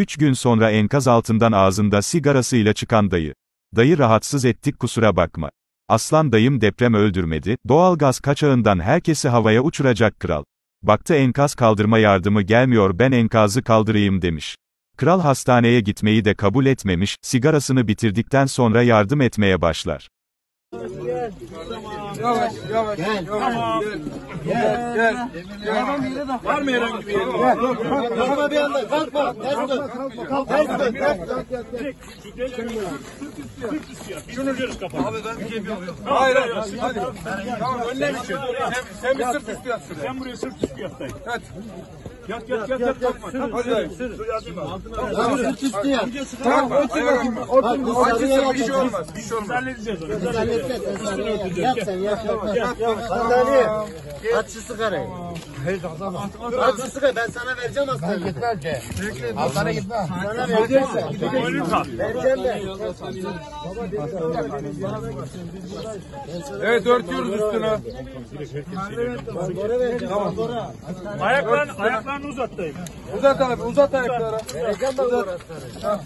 Üç gün sonra enkaz altından ağzında sigarasıyla çıkan dayı. Dayı rahatsız ettik kusura bakma. Aslan dayım deprem öldürmedi, doğalgaz kaçağından herkesi havaya uçuracak kral. Baktı enkaz kaldırma yardımı gelmiyor ben enkazı kaldırayım demiş. Kral hastaneye gitmeyi de kabul etmemiş, sigarasını bitirdikten sonra yardım etmeye başlar. Yavaş, yavaş, yavaş. Tamam. Gel, gel. gel. Var mı herhangi bir yerin? Kalkma bir anda kalkma. Ters dön. Ters dön. Ters dön. Hayır, hayır. Hadi. Tamam, önüne bir şey. Sen, sen bir sırt üstü yat şuraya. Sen buraya sırt üstü yat dayı. Hadi. Yat yat yat yat kalkma. Hadi dayı. Tamam sırt üstü yat. Tamam, ayağa kalkma. Bak, Acısı bir şey olmaz. Bir şey olmaz. Halledeceğiz onu. Sen halledeceksin, sen yat. Yat yat. yat. Hastaneye. Aç şu sigarayı. Aç şu sigarayı ben sana vereceğim hastaneye. Gitmez ki. Hastaneye gitmez. Sana vereceğim. Vereceğim de. Evet, örtüyoruz üstünü. Ayaklarını, ayaklarını uzat dayı. Uzat abi, uzat ayakları. Vereceğim ben hastaneye.